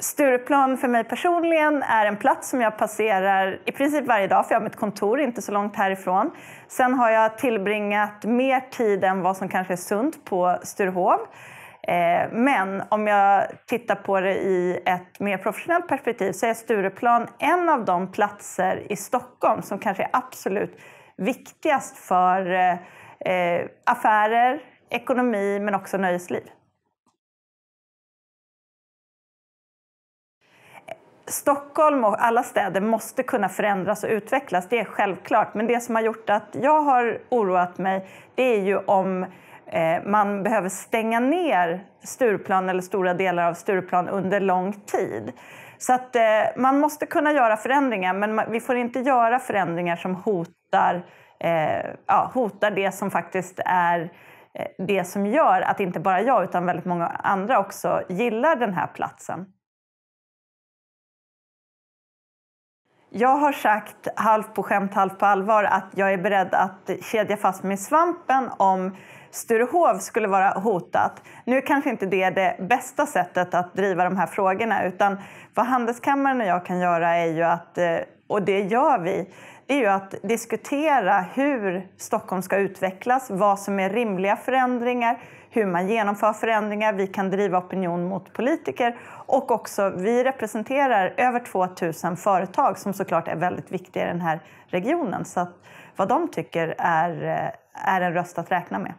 Stureplan för mig personligen är en plats som jag passerar i princip varje dag för jag har mitt kontor inte så långt härifrån. Sen har jag tillbringat mer tid än vad som kanske är sunt på Sturehov. Eh, men om jag tittar på det i ett mer professionellt perspektiv så är Stureplan en av de platser i Stockholm som kanske är absolut viktigast för eh, eh, affärer, ekonomi men också nöjesliv. Stockholm och alla städer måste kunna förändras och utvecklas, det är självklart. Men det som har gjort att jag har oroat mig, det är ju om eh, man behöver stänga ner Stureplan eller stora delar av Stureplan under lång tid. Så att eh, man måste kunna göra förändringar, men vi får inte göra förändringar som hotar, eh, ja, hotar det som faktiskt är det som gör att inte bara jag utan väldigt många andra också gillar den här platsen. Jag har sagt halvt på skämt, halvt på allvar att jag är beredd att kedja fast mig i svampen om Sturehov skulle vara hotat. Nu kanske inte det är det bästa sättet att driva de här frågorna utan vad Handelskammaren och jag kan göra är ju att, eh, och det gör vi, är ju att diskutera hur Stockholm ska utvecklas, vad som är rimliga förändringar, hur man genomför förändringar. Vi kan driva opinion mot politiker och också vi representerar över 2000 företag som såklart är väldigt viktiga i den här regionen. Så att vad de tycker är, eh, är en röst att räkna med.